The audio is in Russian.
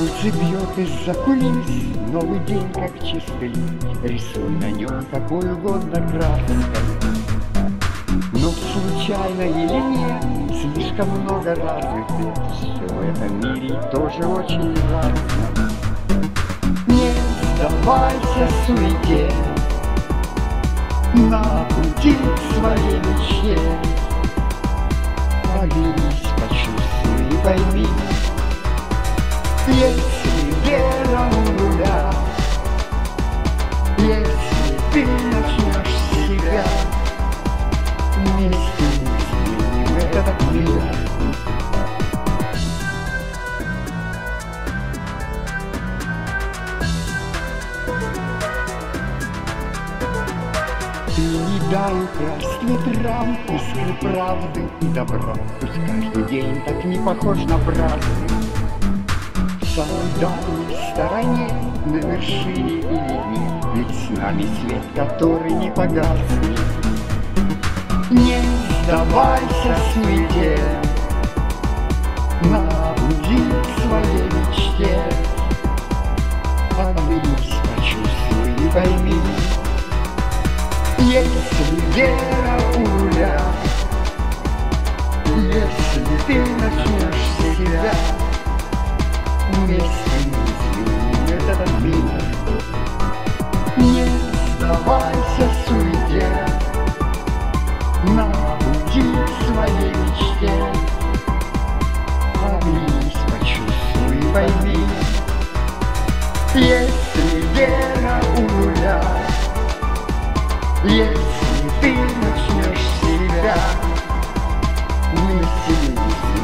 Солнце бьет из-за кулис, новый день как чистый Рисуй на нем какой угодно краской. Но случайно или нет, слишком много разных Все в этом мире тоже очень разно. Не сдавайся суете, на пути своей мечте. Если вера у если ты начнешь изменим этот мир. Ты не дай украсть ветрам искры правды и добра, Пусть каждый день так не похож на праздник. В самой дальней стороне, на вершине нет, Ведь с нами свет, который не погаснет. Не сдавайся суете, на пути к своей мечте. Оглянись, почувствуй и пойми, если вера у изменим этот мир. Не сдавайся суете на пути своей мечте. Почувствуй пойми, если вера у если ты начнешь себя этот мир.